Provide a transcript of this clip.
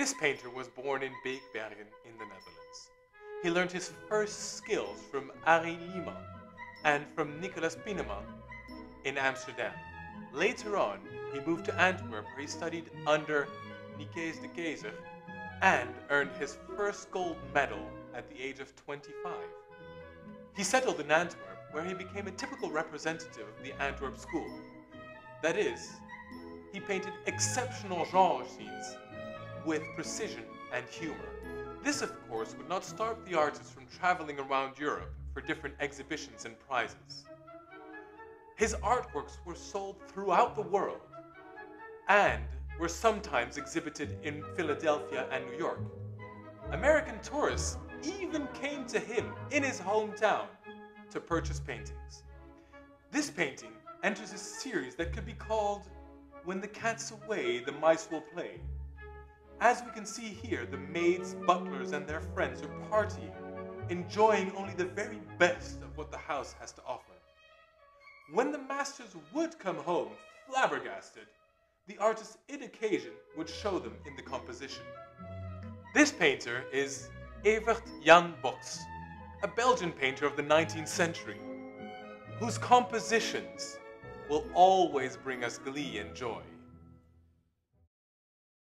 This painter was born in Beekbergen in the Netherlands. He learned his first skills from Arie Lieman and from Nicolas Pieneman in Amsterdam. Later on, he moved to Antwerp where he studied under Nicaise de Keyser and earned his first gold medal at the age of 25. He settled in Antwerp where he became a typical representative of the Antwerp school. That is, he painted exceptional genre scenes with precision and humor. This, of course, would not stop the artist from traveling around Europe for different exhibitions and prizes. His artworks were sold throughout the world and were sometimes exhibited in Philadelphia and New York. American tourists even came to him in his hometown to purchase paintings. This painting enters a series that could be called When the Cat's Away, the Mice Will Play. As we can see here, the maids, butlers, and their friends are partying, enjoying only the very best of what the house has to offer. When the masters would come home flabbergasted, the artist in occasion would show them in the composition. This painter is Evert Jan Boks, a Belgian painter of the 19th century, whose compositions will always bring us glee and joy.